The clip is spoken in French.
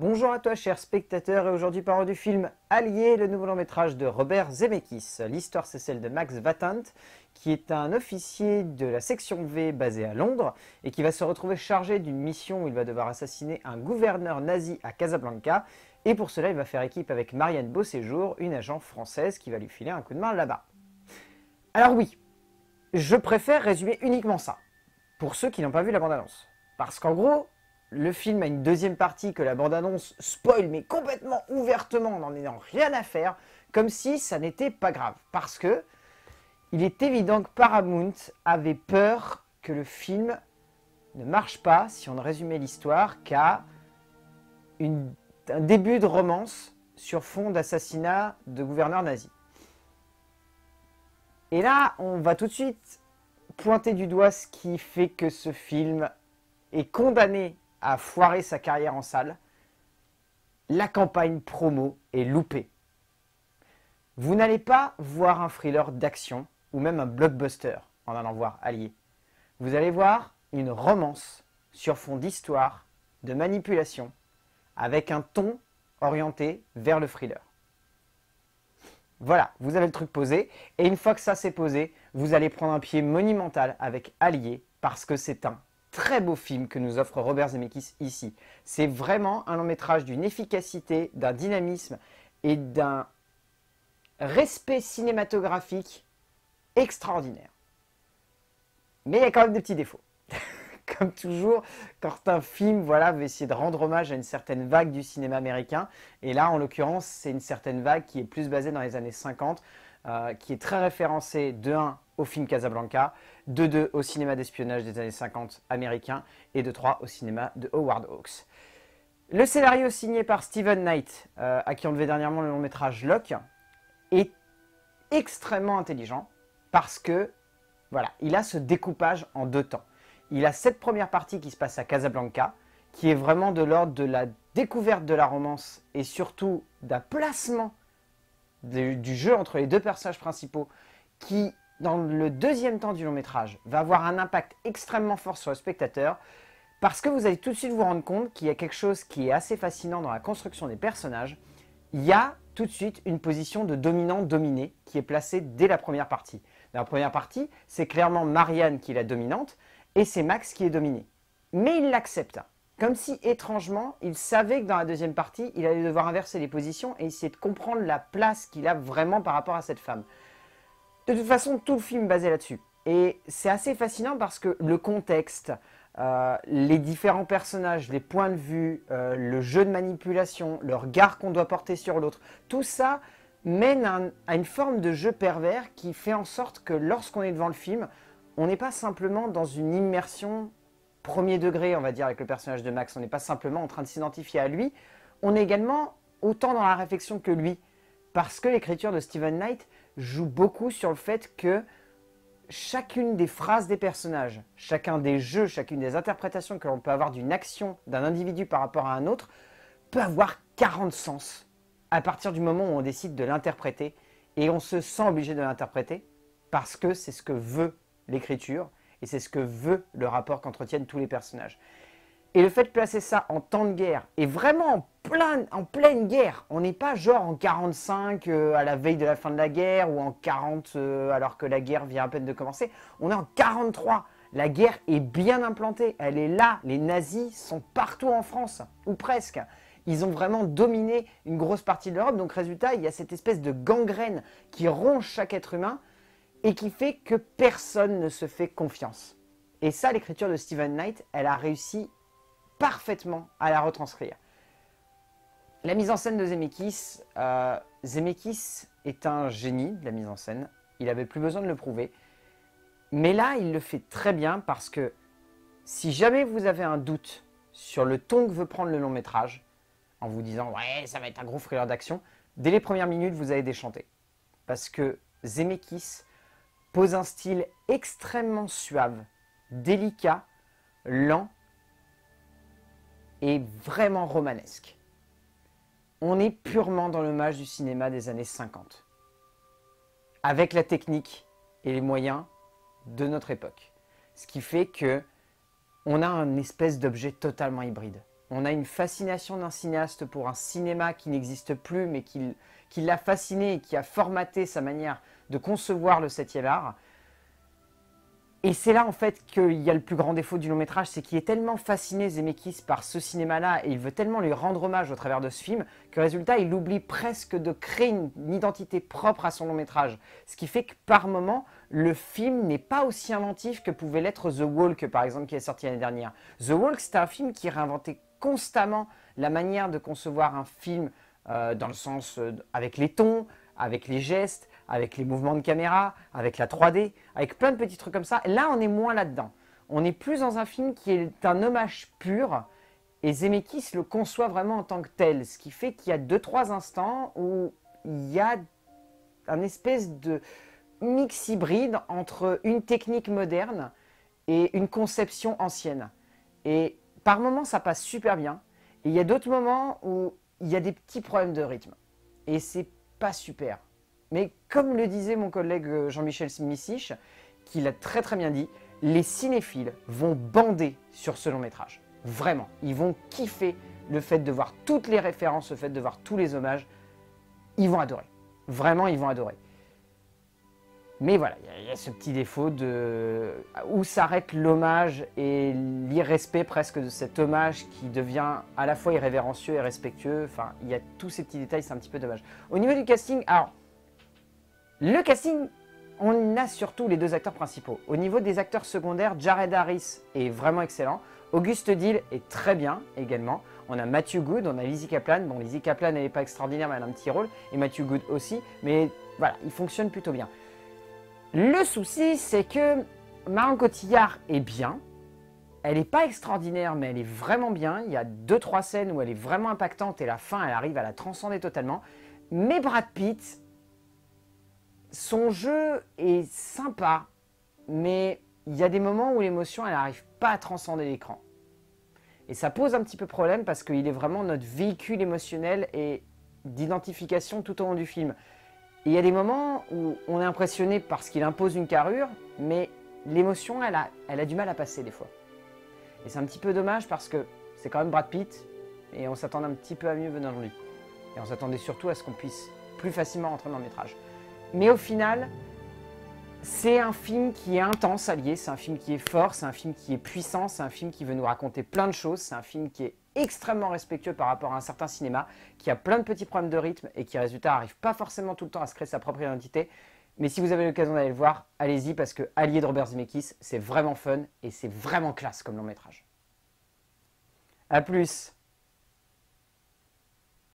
Bonjour à toi chers spectateurs et aujourd'hui parole du film Allié, le nouveau long métrage de Robert Zemeckis. L'histoire c'est celle de Max Vatant qui est un officier de la section V basé à Londres et qui va se retrouver chargé d'une mission où il va devoir assassiner un gouverneur nazi à Casablanca et pour cela il va faire équipe avec Marianne Beauséjour, une agent française qui va lui filer un coup de main là-bas. Alors oui, je préfère résumer uniquement ça pour ceux qui n'ont pas vu la bande-annonce. Parce qu'en gros, le film a une deuxième partie que la bande-annonce spoil, mais complètement ouvertement, en n'en ayant rien à faire, comme si ça n'était pas grave. Parce que il est évident que Paramount avait peur que le film ne marche pas, si on résumait l'histoire, qu'à un début de romance sur fond d'assassinat de gouverneur nazi. Et là, on va tout de suite pointer du doigt ce qui fait que ce film est condamné a foiré sa carrière en salle, la campagne promo est loupée. Vous n'allez pas voir un thriller d'action ou même un blockbuster en allant voir Allié. Vous allez voir une romance sur fond d'histoire, de manipulation, avec un ton orienté vers le thriller. Voilà, vous avez le truc posé, et une fois que ça s'est posé, vous allez prendre un pied monumental avec Allié, parce que c'est un très beau film que nous offre Robert Zemeckis ici. C'est vraiment un long métrage d'une efficacité, d'un dynamisme et d'un respect cinématographique extraordinaire. Mais il y a quand même des petits défauts. Comme toujours, quand un film voilà, veut essayer de rendre hommage à une certaine vague du cinéma américain, et là en l'occurrence c'est une certaine vague qui est plus basée dans les années 50, euh, qui est très référencée de 1 au film Casablanca, de 2 au cinéma d'espionnage des années 50 américain et de 3 au cinéma de Howard Hawks. Le scénario signé par Steven Knight, euh, à qui on devait dernièrement le long métrage Locke, est extrêmement intelligent parce que voilà, il a ce découpage en deux temps. Il a cette première partie qui se passe à Casablanca, qui est vraiment de l'ordre de la découverte de la romance et surtout d'un placement du jeu entre les deux personnages principaux qui dans le deuxième temps du long métrage, va avoir un impact extrêmement fort sur le spectateur, parce que vous allez tout de suite vous rendre compte qu'il y a quelque chose qui est assez fascinant dans la construction des personnages. Il y a tout de suite une position de dominant-dominé qui est placée dès la première partie. Dans la première partie, c'est clairement Marianne qui est la dominante, et c'est Max qui est dominé. Mais il l'accepte. Comme si, étrangement, il savait que dans la deuxième partie, il allait devoir inverser les positions et essayer de comprendre la place qu'il a vraiment par rapport à cette femme. De toute façon, tout le film basé là-dessus. Et c'est assez fascinant parce que le contexte, euh, les différents personnages, les points de vue, euh, le jeu de manipulation, le regard qu'on doit porter sur l'autre, tout ça mène à, une forme de jeu pervers qui fait en sorte que lorsqu'on est devant le film, on n'est pas simplement dans une immersion premier degré, on va dire, avec le personnage de Max. On n'est pas simplement en train de s'identifier à lui. On est également autant dans la réflexion que lui. Parce que l'écriture de Stephen Knight joue beaucoup sur le fait que chacune des phrases des personnages, chacun des jeux, chacune des interprétations que l'on peut avoir d'une action d'un individu par rapport à un autre peut avoir 40 sens à partir du moment où on décide de l'interpréter et on se sent obligé de l'interpréter parce que c'est ce que veut l'écriture et c'est ce que veut le rapport qu'entretiennent tous les personnages. Et le fait de placer ça en temps de guerre, et vraiment en, en pleine guerre, on n'est pas genre en 45 euh, à la veille de la fin de la guerre, ou en 40 euh, alors que la guerre vient à peine de commencer, on est en 43. La guerre est bien implantée, elle est là, les nazis sont partout en France, ou presque. Ils ont vraiment dominé une grosse partie de l'Europe, donc résultat, il y a cette espèce de gangrène qui ronge chaque être humain, et qui fait que personne ne se fait confiance. Et ça, l'écriture de Stephen Knight, elle a réussi parfaitement à la retranscrire. La mise en scène de Zemeckis, euh, Zemeckis est un génie de la mise en scène. Il n'avait plus besoin de le prouver. Mais là, il le fait très bien parce que si jamais vous avez un doute sur le ton que veut prendre le long métrage, en vous disant ouais, ça va être un gros thriller d'action, dès les premières minutes, vous allez déchanter. Parce que Zemeckis pose un style extrêmement suave, délicat, lent est vraiment romanesque. On est purement dans l'hommage du cinéma des années 50, avec la technique et les moyens de notre époque. Ce qui fait que on a un espèce d'objet totalement hybride. On a une fascination d'un cinéaste pour un cinéma qui n'existe plus, mais qui, qui l'a fasciné et qui a formaté sa manière de concevoir le 7e art. Et c'est là en fait qu'il y a le plus grand défaut du long métrage, c'est qu'il est tellement fasciné Zemeckis par ce cinéma-là et il veut tellement lui rendre hommage au travers de ce film que résultat il oublie presque de créer une, identité propre à son long métrage. Ce qui fait que par moment le film n'est pas aussi inventif que pouvait l'être The Walk par exemple qui est sorti l'année dernière. The Walk c'était un film qui réinventait constamment la manière de concevoir un film euh, dans le sens euh, avec les tons, avec les gestes, avec les mouvements de caméra, avec la 3D, avec plein de petits trucs comme ça. là, on est moins là-dedans. On est plus dans un film qui est un hommage pur, et Zemeckis le conçoit vraiment en tant que tel, ce qui fait qu'il y a deux trois instants où il y a un espèce de mix hybride entre une technique moderne et une conception ancienne. Et par moments, ça passe super bien. Et il y a d'autres moments où il y a des petits problèmes de rythme. Et c'est pas super. Mais comme le disait mon collègue euh, Jean-Michel Missich, qui l'a très très bien dit, les cinéphiles vont bander sur ce long métrage. Vraiment, ils vont kiffer le fait de voir toutes les références, le fait de voir tous les hommages. Ils vont adorer. Vraiment, ils vont adorer. Mais voilà, il y, a ce petit défaut de où s'arrête l'hommage et l'irrespect presque de cet hommage qui devient à la fois irrévérencieux et respectueux. Enfin, il y a tous ces petits détails, c'est un petit peu dommage. Au niveau du casting, alors le casting, on a surtout les deux acteurs principaux. Au niveau des acteurs secondaires, Jared Harris est vraiment excellent. Auguste Dill est très bien également. On a Matthew Good, on a Lizzie Kaplan. Bon, Lizzie Kaplan, elle n'est pas extraordinaire, mais elle a un petit rôle. Et Matthew Good aussi. Mais voilà, il fonctionne plutôt bien. Le souci, c'est que Marion Cotillard est bien. Elle n'est pas extraordinaire, mais elle est vraiment bien. Il y a deux, trois scènes où elle est vraiment impactante et la fin, elle arrive à la transcender totalement. Mais Brad Pitt, son jeu est sympa, mais il y a des moments où l'émotion, elle n'arrive pas à transcender l'écran. Et ça pose un petit peu problème parce qu'il est vraiment notre véhicule émotionnel et d'identification tout au long du film. il y a des moments où on est impressionné parce qu'il impose une carrure, mais l'émotion, elle a, du mal à passer des fois. Et c'est un petit peu dommage parce que c'est quand même Brad Pitt et on s'attendait un petit peu à mieux venant de lui. Et on s'attendait surtout à ce qu'on puisse plus facilement rentrer dans le métrage. Mais au final, c'est un film qui est intense à lier, c'est un film qui est fort, c'est un film qui est puissant, c'est un film qui veut nous raconter plein de choses, c'est un film qui est extrêmement respectueux par rapport à un certain cinéma, qui a plein de petits problèmes de rythme et qui, résultat, n'arrive pas forcément tout le temps à se créer sa propre identité. Mais si vous avez l'occasion d'aller le voir, allez-y parce que Allié de Robert Zemeckis, c'est vraiment fun et c'est vraiment classe comme long métrage. A plus